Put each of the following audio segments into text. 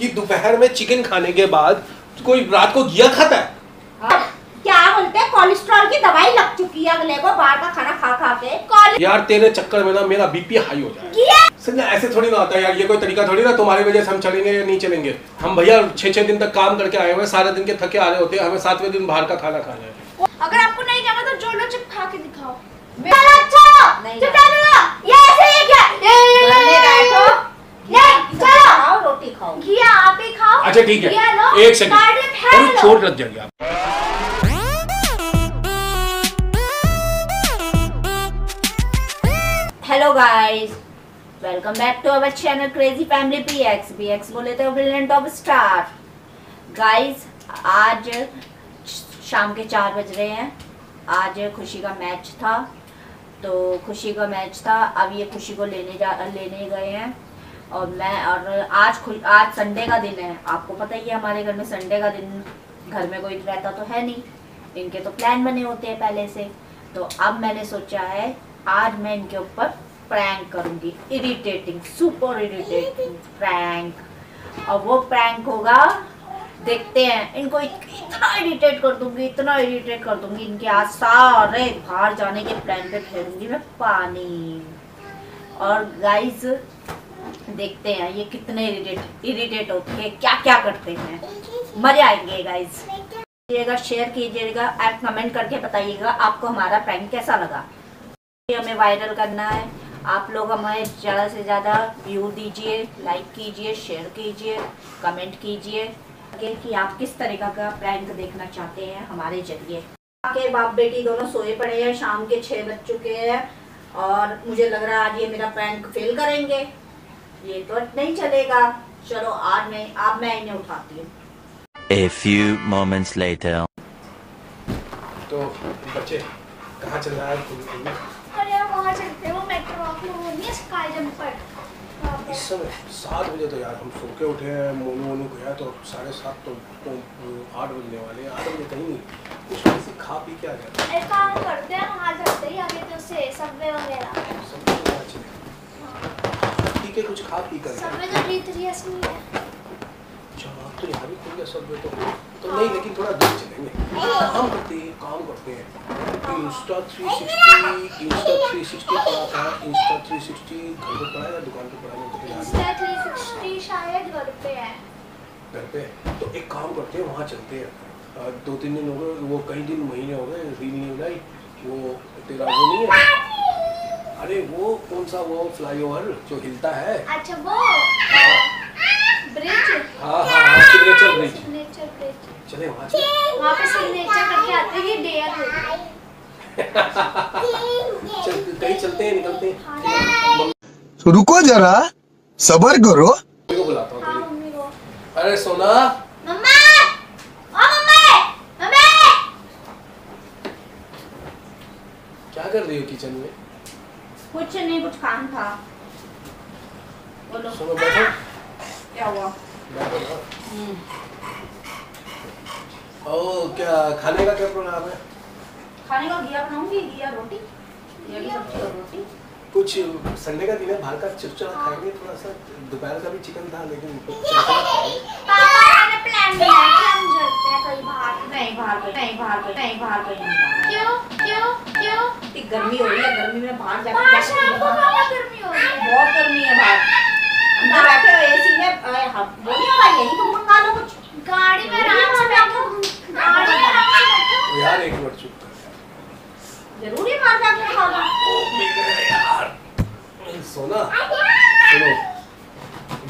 कि दोपहर में चिकन खाने के बाद कोई रात को घिया खाता है? हाँ, क्या बोलते हैं? कोलेस्ट्रॉल की दवाई लग चुकी है अगले को बाहर का खाना खा खा के। यार तेरे चक्कर में ना मेरा बीपी हाई हो जाए। ऐसे थोड़ी ना होता है यार ये कोई तरीका थोड़ी ना तुम्हारी वजह से हम चलेंगे या नहीं चलेंगे? हम भैया छह छह दिन तक काम करके आए हुए सारे दिन के थके आ रहे होते हैं हमें सातवें दिन बाहर का खाना खाना है। अगर आपको नहीं जाना तो जोलो चिप खा के दिखाओ। अच्छा नहीं चुप रहो ये ऐसे ही क्या ये ये घर में ये बैठो। नहीं चलो खाओ रोटी खाओ घिया आप ही खाओ अच्छा ठीक है। एक सेकंड चोट लग जाएगी आप hello guys welcome back to our channel crazy family PX PX बोले तो ब्रिलियंट ऑफ़ स्टार गाइस आज शाम के चार बज रहे हैं। आज खुशी का मैच था। तो खुशी का मैच था। अब ये खुशी को लेने जा लेने गए हैं। और मैं, और आज खु- आज संडे का दिन है। आपको पता ही है, हमारे घर में संडे का दिन, घर में कोई रहता तो है नहीं। इनके तो प्लान बने होते हैं पहले से। तो अब मैंने सोचा है, आज मैं इनके ऊपर प्रैंक करूँगी। इरिटेटिंग सुपर इरिटेटिंग प्रैंक और वो प्रैंक होगा, देखते हैं। इनको इतना इरिटेट कर दूँगी, इतना इरिटेट कर दूँगी। इनके आज सारे बाहर जाने के प्लान पे फेरूँगी मैं पानी। और गाइस देखते हैं ये कितने इरिटेट इरिटेट होते हैं क्या क्या करते हैं। मज़े आएँगे गाइस कीजिएगा शेयर कीजिएगा, आप कमेंट करके बताइएगा आपको हमारा प्रैंक कैसा लगा। हमें वायरल करना है। आप लोग हमें ज़्यादा से ज़्यादा व्यू दीजिए लाइक कीजिए शेयर कीजिए कमेंट कीजिए कि आप किस तरीका का प्रैंक देखना चाहते हैं हमारे ज़रिए। आपके बाप बेटी दोनों सोए पड़े हैं, शाम के छः बज चुके हैं और मुझे लग रहा है आज ये मेरा प्रैंक फेल करेंगे। ये तो नहीं चलेगा। चलो आज मैं अब मैं इन्हें उठाती हूँ। A few moments later. तो बच्चे कहाँ चल रहा है? तुम- अरे यार वहाँ चलते हैं वो मेट्रो वो नहीं स्काई जंपर पर। इस समय सात बजे तो यार हम सो के उठे हैं मोनू मोनू गया तो साढ़े सात तो तो आठ बजने वाले हैं आठ बजे कहीं नहीं। कुछ ऐसे खा पी के आ जाता एक काम करते हैं वहाँ चलते ही आगे तो से सबवे वगैरह। ठीक है कुछ खा पी कर। सबवे तो रीत रियस नहीं है चलो तो यहाँ भी खुल गया सब तो। तो नहीं लेकिन थोड़ा दूर चलेंगे। काम करते हैं काम करते हैं। Insta three sixty Insta three sixty पड़ा था। इंस्टा थ्री सिक्सटी घर पे पड़ा या दुकान पे पड़ा इंस्टा थ्री सिक्सटी शायद घर पे है। घर पे। तो एक काम करते हैं वहाँ चलते हैं। दो तीन दिन हो गए वो कई दिन महीने हो गए रील नहीं बनाई वो तेरा वो नहीं है। अरे वो कौन सा वो फ्लाईओवर जो हिलता है? अच्छा वो। ब्रिज हाँ हाँ हाँ सिग्नेचर ब्रिज सिग्नेचर ब्रिज चले वहाँ चले वहाँ पे सिग्नेचर करके आते हैं ये डेयर चल कहीं चलते हैं निकलते हैं। ठीक तो रुको जरा सबर करो। को बुलाता हूँ हाँ मम्मी को। अरे सोना। मम्मा! ओ मम्मी! मम्मी! क्या कर रही हो किचन में? कुछ नहीं कुछ काम था। बोलो। सोना बैठो। क्या हुआ? ओ क्या खाने का क्या प्रोग्राम है? खाने का घिया बनाऊँगी घिया रोटी। रोटी। कुछ संडे का दिन है बाहर का चिपचिपा खाएँगे थोड़ा सा। दोपहर का भी चिकन था लेकिन प्लान बनाया कि हम चलते हैं कहीं बाहर नहीं बाहर नहीं बाहर नहीं बाहर नहीं क्यों? क्यों? क्यों? इतनी गर्मी हो रही है गर्मी में बाहर जाके बाहर शाम को घूमना? गर्मी हो रही है। बहुत गर्मी है बाहर। अंदर बैठे हो एसी में अरे हम वो नहीं हो यही तुम मंगा लो कुछ। गाड़ी में आराम से बैठो। गाड़ी में आराम से बैठो। यार एक मिनट चुप ज़रूरी बाहर जाके खाना। ओ मेरे यार। सोना सुनो।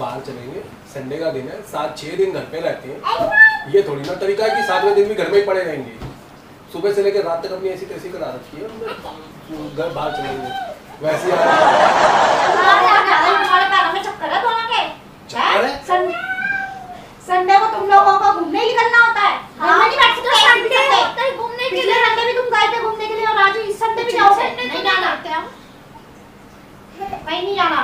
बाहर चलेंगे। संडे का दिन है, सात छः दिन घर पे रहते हैं। ये थोड़ी ना तरीका है कि सातवें दिन भी घर में ही पड़े रहेंगे। सुबह से लेकर रात तक अपनी ऐसी तैसी करा रखी है घर बाहर चलेंगे। वैसे ही आ- बाहर जाके आना, तुम्हारे पैरों में चक्कर है दोनों के चक्कर है? सन- संडे को तुम लोगों को घूमने ही निकलना होता है घर में नहीं बैठ सकते तो शांति संडे से। होता है घूमने के पिछले लिए संडे भी तुम गए थे घूमने के लिए और आज इस संडे भी जाओगे संडे नहीं तो जाना जाते हम कहीं नहीं जाना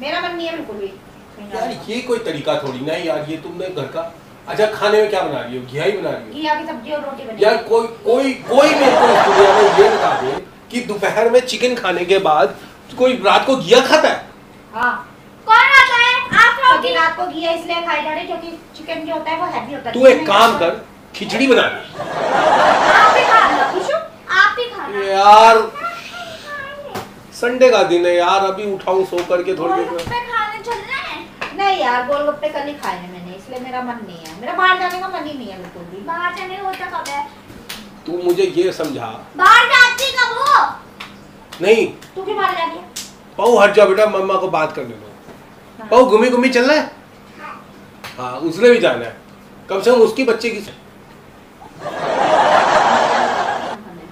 मेरा मन नहीं है बिल्कुल भी कहीं यार जाने ये कोई तरीका थोड़ी ना है यार ये तुमने घर का अच्छा खाने में क्या बना रही हो? घिया ही बना रही हो? घिया की सब्ज़ी और रोटी बनी। यार कोई कोई कोई मेरे को दुनिया में ये बता दे कि दोपहर में चिकन खाने के बाद कोई रात को घिया खाता है? हाँ। कौन आता है? आप खाओ रात को घी इसलिए खाई जा रही क्योंकि चिकन जो होता है वो हैवी होता है। तू एक काम कर खिचड़ी बना आप आप ही खाना यार संडे का दिन है यार अभी उठाऊं सो करके थोड़ी देर में। खाने नहीं यार गोलगप्पे कल ही खाए हैं इसलिए मेरा मन नहीं है। मेरा बाहर जाने का मन ही नहीं है बिल्कुल भी। बाहर जाने का होता कब है? तू मुझे ये समझा। बाहर जाती कब हो? नहीं। तू क्यों बाहर जाती है? पाऊ हट जाओ बेटा मम्मा को बात करने दो। पाऊ घूमी घूमी चलना है? हाँ। उसने भी जाना है। कम से कम उसकी बच्चे की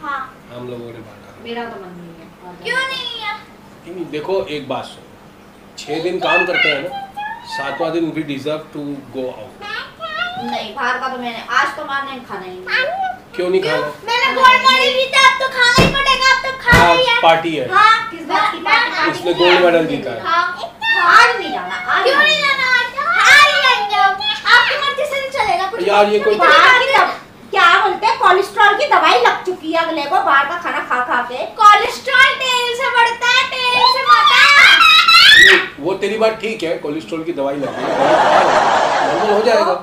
हाँ। हम लोगों ने बांटा। मेरा तो मन नहीं है। क्यों नहीं है? देखो एक बात सुनो। छह दिन काम करते हैं ना सातवां दिन we deserve to go out. नहीं बाहर का तो मैंने आज तो मैंने खाना ही नहीं क्यों नहीं खाना मैंने गोल्ड मेडल जीता अब तो खाना ही पड़ेगा अब तो खा आज ही है। पार्टी है। हाँ। किस बात की पार्टी? इसने गोल्ड मेडल जीता है। हाँ। आज नहीं जाना आज क्यों नहीं जाना? आज आज ही जाएँगे हम। आपकी मर्ज़ी से नहीं चलेगा कुछ यार ये कोई क्या बोलते हैं? कोलेस्ट्रॉल की दवाई लग चुकी है अगले को बाहर का खाना खा खा के। कोलेस्ट्रॉल तेल से बढ़ता है तेल से बढ़ता है नहीं, वो तेरी बात ठीक है कोलेस्ट्रॉल की दवाई लगी नॉर्मल हो जाएगा।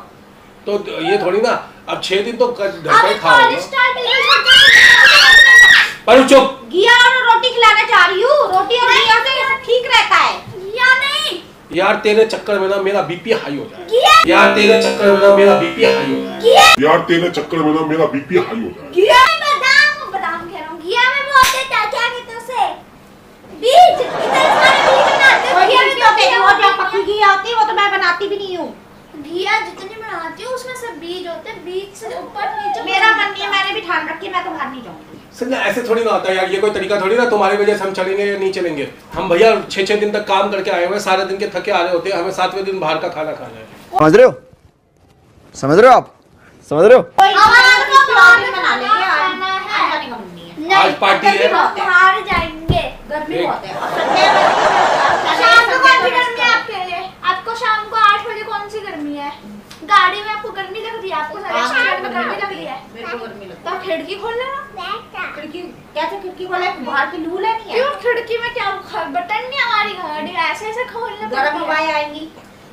तो ये थोड़ी ना अब छह दिन तो कर- घर का अब ही खाओ पर चुप। घिया और रोटी खिलाना चाह रही हूँ। रोटी और घिया से ये ठीक रहता है। है या नहीं। यार तेरे चक्कर में ना मेरा बीपी हाई हो जाए घिया यार तेरे चक्कर में ना मेरा बीपी हाई हो जाए घिया यार तेरे चक्कर में ना मेरा बीपी हाई हो जाए घिया में बादाम बादाम कह रहा हूँ घिया में वो होते हैं क्या कहते हैं उसे बीज इतने सारे बीज बनाते और हैं घिया घिया भी में तो तो देखो जो पक्की घी आती है वो तो मैं बनाती भी नहीं हूँ। घिया जितनी बनाती हूँ उसमें से बीज होते हैं बीज से ऊपर नीचे मेरा मन नहीं है मैंने भी ठान रखी है मैं तो बाहर नहीं जाऊँगी। संजय ऐसे थोड़ी ना होता है यार ये कोई तरीका थोड़ी ना तुम्हारी वजह से हम चलेंगे या नहीं चलेंगे? हम भैया छह छह दिन तक काम करके आए हुए सारे दिन के थके आ रहे होते हैं हमें सातवें दिन बाहर का खाना खाना है। समझ रहे हो? समझ रहे हो आप? समझ रहे हो? आज पार्टी है। है। बाहर जाएँगे। गर्मी बहुत आपको शाम को आठ बजे कौन सी गर्मी है गाड़ी में आपको गर्मी लग रही है आपको साढ़े हाँ, छह में गर्मी लग रही है। मेरे को गर्मी लगती तो खिड़की खोल लेना। खिड़की कैसे खिड़की खोले बाहर की लू है। क्यों? खिड़की में क्या बटन नहीं हमारी गाड़ी? ऐसे ऐसे खोलना गर्म हवाएँ आएँगी।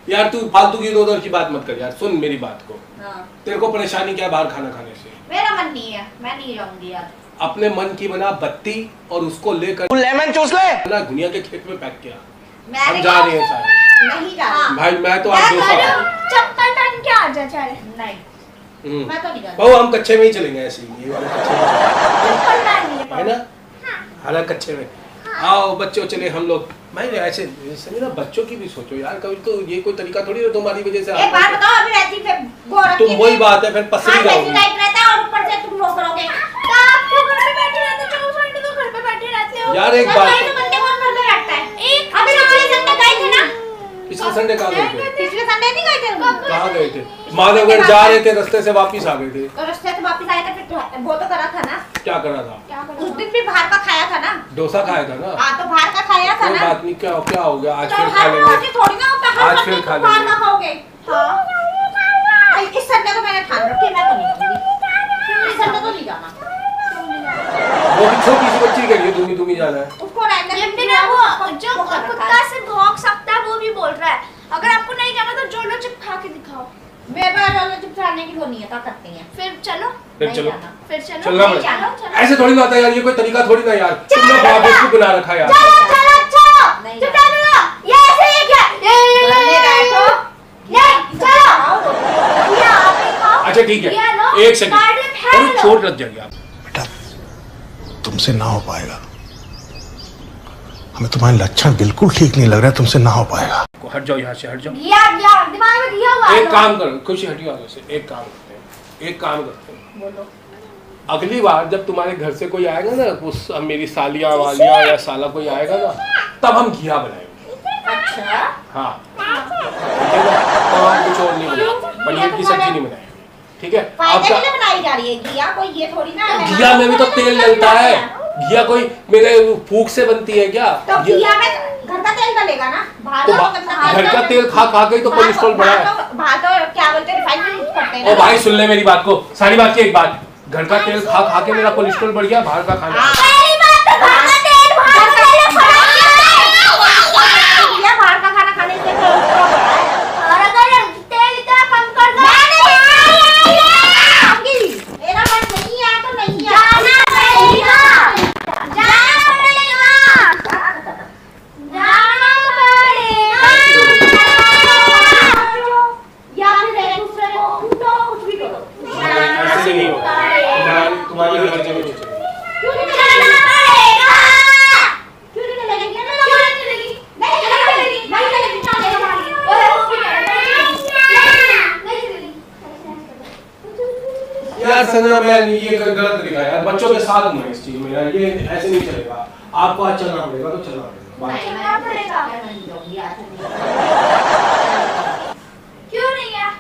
यार तू फालतू की इधर उधर की बात मत कर यार सुन मेरी बात को। हाँ। तेरे को परेशानी क्या बाहर खाना खाने से? मेरा मन नहीं है मैं नहीं जाऊँगी यार। अपने मन की बना बत्ती और उसको लेकर लेमन चूस ले। ना दुनिया के खेत में पैक किया। मैं हम जा रहे हैं सारे। नहीं जा रही भाई मैं तो आज। हूँ। चप्पल पहन के आ जा चल नहीं। हम्म। मैं तो नहीं जा रही हम कच्चे में ही चलेंगे ऐसे ही ये वाले कच्चे में है ना? हालाँकि कच्चे में। आओ बच्चों चले हम लोग। भाई ऐसे समझे ना बच्चों की भी सोचो यार कभी तो ये कोई तरीका थोड़ी है तुम्हारी वजह से? एक बात बताओ अभी रहती फिर रखी तुम वही बात है फिर पसरी हाँ, जाओगी। टाइप रहता है और ऊपर से तुम रोक रहोगे तो आप क्यों घर पे बैठे रहते हो चौबीस घंटे तो घर पे बैठे रहते हो। यार एक बात भाई तो बंदे कौन घर पे बैठता है एक अभी तो पिछले संडे गए थे ना पिछले संडे कहाँ गए थे? पिछले संडे नहीं गए थे कहाँ गए थे? माधवगढ़ जा रहे थे रास्ते से वापिस आ गए थे। तो रास्ते से वापस आए थे फिर तो- वो तो करा था ना। क्या करा था? उस दिन भी बाहर का खाया था ना। डोसा खाया था ना? हाँ तो बाहर का खाया था ना। बात नहीं क्या क्या हो गया? आज तो फिर खा लेंगे। थोड़ी ना होता है, आज फिर खा बाहर लेंगे। का खाओगे। हाँ। इस संडे तो मैंने ठान रखी मैं तो नहीं जाऊँगी इस संडे तो नहीं जाना। वो भी छोटी सी बच्ची के लिए तुम्हें तुम्हें जाना है। उसको रहने ये दो, भी ना वो जो कुत्ता से भौंक सकता है वो भी बोल रहा है। अगर आपको नहीं जाना तो जोलो चिप खा के दिखाओ। मेरे पास वाला चुप चाहने की नहीं है ताकत नहीं है? फिर चलो। फिर नहीं चलो। जाना। फिर चलो। चलना नहीं चलो चलो। ऐसे थोड़ी ना होता है यार ये कोई तरीका थोड़ी ना यार। तुमने को बुला रखा यार। चलो चलो चलो। नहीं चुप चलो ये ऐसे ही क्या? ये ये बैठो। नहीं चलो। ये आप ही खाओ अच्छा ठीक है। एक सेकंड अरे चोट लग जाएगी आप तुमसे ना हो पाएगा। हमें तुम्हारे लक्षण बिल्कुल ठीक नहीं लग रहा है तुमसे ना हो पाएगा। हट जाओ यहाँ से हट जाओ। घिया घिया दिमाग में घिया हुआ एक काम करो खुशी हटियो आगे से एक काम करते हैं एक काम करते हैं। बोलो। अगली बार जब तुम्हारे घर से कोई आएगा ना उस मेरी सालिया वालिया या साला कोई आएगा ना तब हम घिया बनाएँगे। अच्छा। हाँ ना? तब हम कुछ और नहीं बनाएँगे पनीर की सब्ज़ी नहीं बनाएँगे। ठीक है? आपका बनाई जा रही है। घिया कोई ये थोड़ी ना घिया में भी तो तेल डलता है। घिया कोई मेरे फूक से बनती है क्या? तो घिया- घिया में घर का तेल डलेगा ना? बाहर तो का बा- घर का तेल खा खा के तो कोलेस्ट्रॉल बढ़ा है। तो- तो क्या बोलते हैं? हैं भाई सुन ले मेरी बात को। सारी बात की एक बात। घर का तेल खा खा के मेरा कोलेस्ट्रॉल बढ़ गया बाहर का खाना हाँ। पहली बात तो घर का तेल बाहर का तेल खराब है घिया बाहर का खाना खाने से कोलेस्ट्रॉल बढ़ा है यार संजना मैं ये गलत तरीका है यार बच्चों के साथ हूँ इस चीज़ में ये ऐसे नहीं चलेगा। आपको आज चलना पड़ेगा तो चलना पड़ेगा। क्यों नहीं है?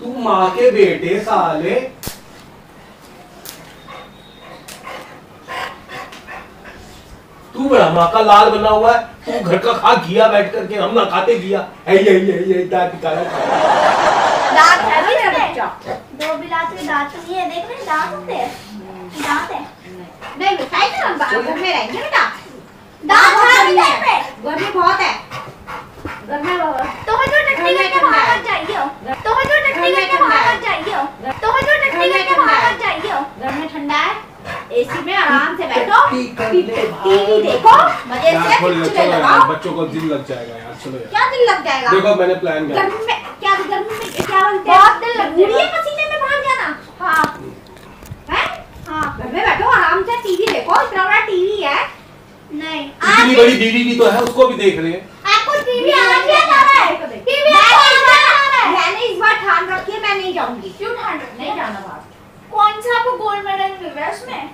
तू माँ के बेटे साले। तू बड़ा माँ का लाल बना हुआ है। तू घर का खा घिया बैठ करके हम ना खाते घिया। ऐ ये ये ये दांत निकाला दांत है भी? बच्चा। दो बिलात में दांत नहीं है देख रहे हैं, दांत होते हैं। दांत है नहीं मिठाई हम घर में रहेंगे बेटा दांत है गर्मी पे गर्मी बहुत है गर्मी बहुत तो जो टट्टी करके ठंडा। मत जाइए जो टट्टी में करके ठंडा मत जाइए जो टट्टी करके ठंडा मत जाइए ठंडा है एसी में आराम से बैठो टीवी देखो मज़े से पिक्चरें लगाओ बच्चों को दिल लग जाएगा यार चलो यार क्या दिल लग जाएगा? देखो मैंने प्लान किया। गर्मी में क्या गर्मी में क्या बोलते हैं बहुत दिल लग ज़रूरी है जाएगा। पसीने में बाहर जाना हाँ है हाँ घर में बैठो आराम से टीवी देखो इतना बड़ा टीवी है नहीं इतनी बड़ी दीदी भी तो है उसको भी देख रहे हैं। आपको टीवी आना क्या जा रहा है टीवी मैंने इस बार- है मैंने इस बार ठान रखी है मैं नहीं जाऊँगी। क्यों ठान नहीं जाना बाहर। कौन सा आपको गोल्ड मेडल मिल रहा है उसमें?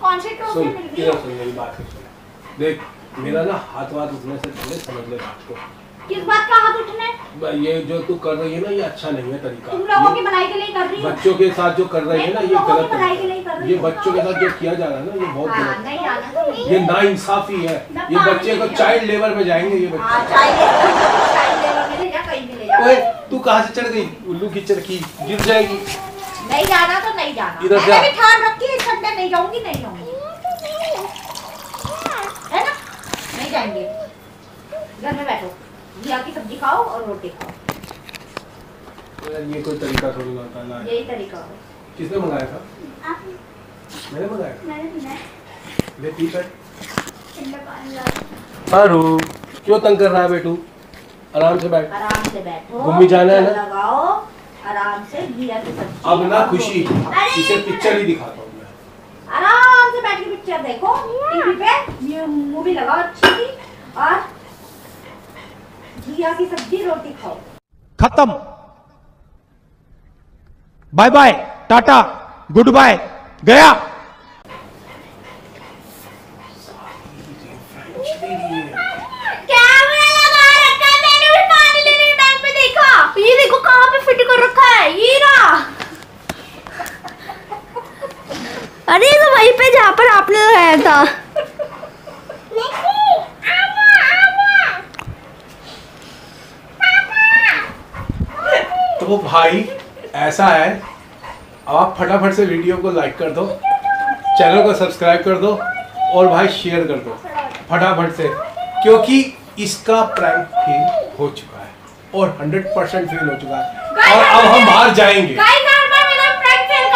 कौन सी ट्रॉफी मिल रही है? सुन मेरी बात सुन। देख मेरा ना हाथ वाथ उठने से पहले समझ ले बात को। किस बात का हाथ उठने ये जो तू कर रही है ना ये अच्छा नहीं है तरीका। तुम लोगों की भलाई के लिए कर रही हूँ? बच्चों के साथ जो कर रही है ना ये गलत भलाई के लिए कर है। रही ये बच्चों के साथ जो किया जा रहा है ना ये बहुत हाँ, गलत नहीं तो है ये नाइंसाफी है। ये बच्चे को चाइल्ड लेबर में जाएँगे ये हाँ बच्चे भी ओए तू कहाँ से चढ़ गई? उल्लू की चरखी गिर जाएगी। नहीं जाना तो नहीं जाना। इधर जा। भी ठान रखी है इस संडे नहीं जाऊँगी नहीं जाऊँगी। है। ना? नहीं जाएँगे। घर में बैठो। घिया की सब्ज़ी खाओ और रोटी खाओ। ये कोई तरीका थोड़ी ना होता है यही तरीका है। किसने मंगाया था? आप मैंने मंगाया मैंने पीना ले ला अरू क्यों तंग कर रहा है बेटू? आराम से बैठ। आराम से बैठो घूमी जाना है ना? लगाओ आराम से घिया की सब्ज़ी अब ना खुशी। इसे पिक्चर ही दिखाता हूँ मैं। आराम से बैठ के पिक्चर देखो। टीवी पे ये मूवी लगाओ अच्छी और घिया की सब्ज़ी रोटी खाओ। खत्म। Bye bye tata good bye गया रखा मैंने भी पानी लेने के टाइम पे देखा। ये देखो कहाँ पे फिट कर रखा ये रहा। अरे तो वहीं पे जहाँ पर आपने लगाया था। तो भाई ऐसा है अब आप फटाफट से वीडियो को लाइक कर दो चैनल को सब्सक्राइब कर दो और भाई शेयर कर दो फटाफट से क्योंकि इसका प्रैंक फेल हो चुका है और 100 परसेंट फेल हो चुका है। और अब हम बाहर जाएँगे। गाइस हर बार मेरा प्रैंक फेल